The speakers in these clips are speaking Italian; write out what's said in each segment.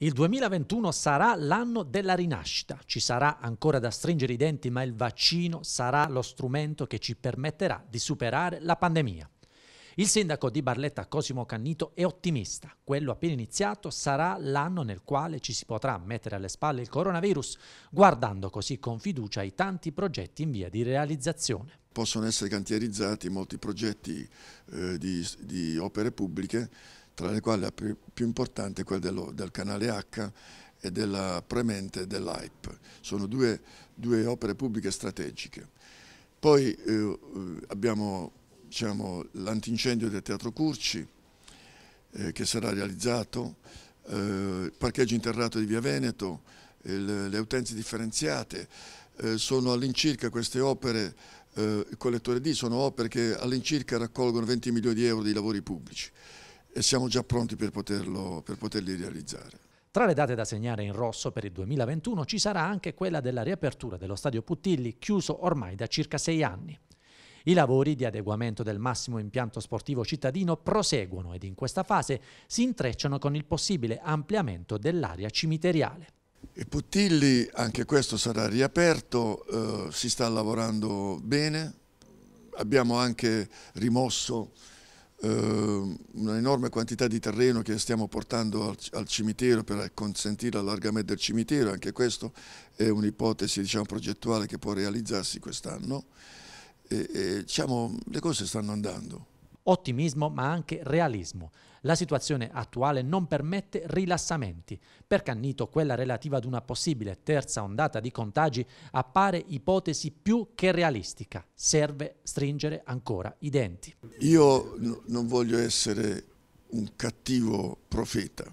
Il 2021 sarà l'anno della rinascita, ci sarà ancora da stringere i denti ma il vaccino sarà lo strumento che ci permetterà di superare la pandemia. Il sindaco di Barletta Cosimo Cannito è ottimista, quello appena iniziato sarà l'anno nel quale ci si potrà mettere alle spalle il coronavirus, guardando così con fiducia i tanti progetti in via di realizzazione. Possono essere cantierizzati molti progetti eh, di, di opere pubbliche tra le quali la più, importante è quella dello, del canale H e della premente dell'AIP. Sono due, due, opere pubbliche strategiche. Poi eh, abbiamo diciamo, l'antincendio del Teatro Curci eh, che sarà realizzato, eh, il parcheggio interrato di Via Veneto, il, le utenze differenziate, eh, sono all'incirca queste opere, eh, il collettore D, sono opere che all'incirca raccolgono 20 milioni di euro di lavori pubblici e siamo già pronti per, poterlo, per poterli realizzare. Tra le date da segnare in rosso per il 2021 ci sarà anche quella della riapertura dello stadio Puttilli, chiuso ormai da circa sei anni. I lavori di adeguamento del massimo impianto sportivo cittadino proseguono ed in questa fase si intrecciano con il possibile ampliamento dell'area cimiteriale. E Puttilli, anche questo sarà riaperto, eh, si sta lavorando bene, abbiamo anche rimosso un'enorme quantità di terreno che stiamo portando al, al, cimitero per consentire l'allargamento del cimitero, anche questo è un'ipotesi diciamo, progettuale che può realizzarsi quest'anno e, e diciamo, le cose stanno andando. Ottimismo ma anche realismo. La situazione attuale non permette rilassamenti. Per Cannito quella relativa ad una possibile terza ondata di contagi appare ipotesi più che realistica. Serve stringere ancora i denti. Io non voglio essere un cattivo profeta,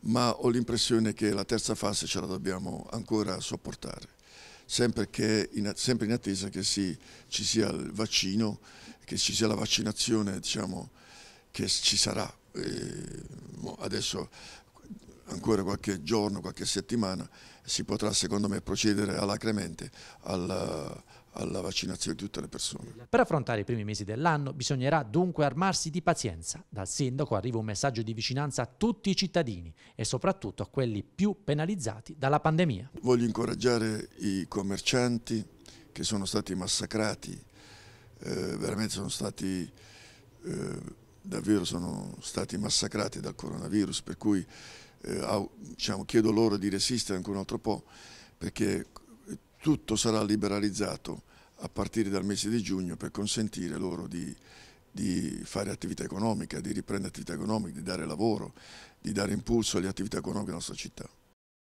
ma ho l'impressione che la terza fase ce la dobbiamo ancora sopportare sempre, in, sempre in attesa che si, ci sia il vaccino, che ci sia la vaccinazione diciamo, che ci sarà. E, adesso ancora qualche giorno, qualche settimana si potrà secondo me procedere alacremente alla, alla vaccinazione di tutte le persone. Per affrontare i primi mesi dell'anno bisognerà dunque armarsi di pazienza. Dal sindaco arriva un messaggio di vicinanza a tutti i cittadini e soprattutto a quelli più penalizzati dalla pandemia. Voglio incoraggiare i commercianti che sono stati massacrati, eh, veramente sono stati, eh, davvero sono stati massacrati dal coronavirus, per cui eh, diciamo, chiedo loro di resistere ancora un altro po' perché tutto sarà liberalizzato a partire dal mese di giugno per consentire loro di, di fare attività economica, di riprendere attività economiche, di dare lavoro, di dare impulso alle attività economiche della nostra città.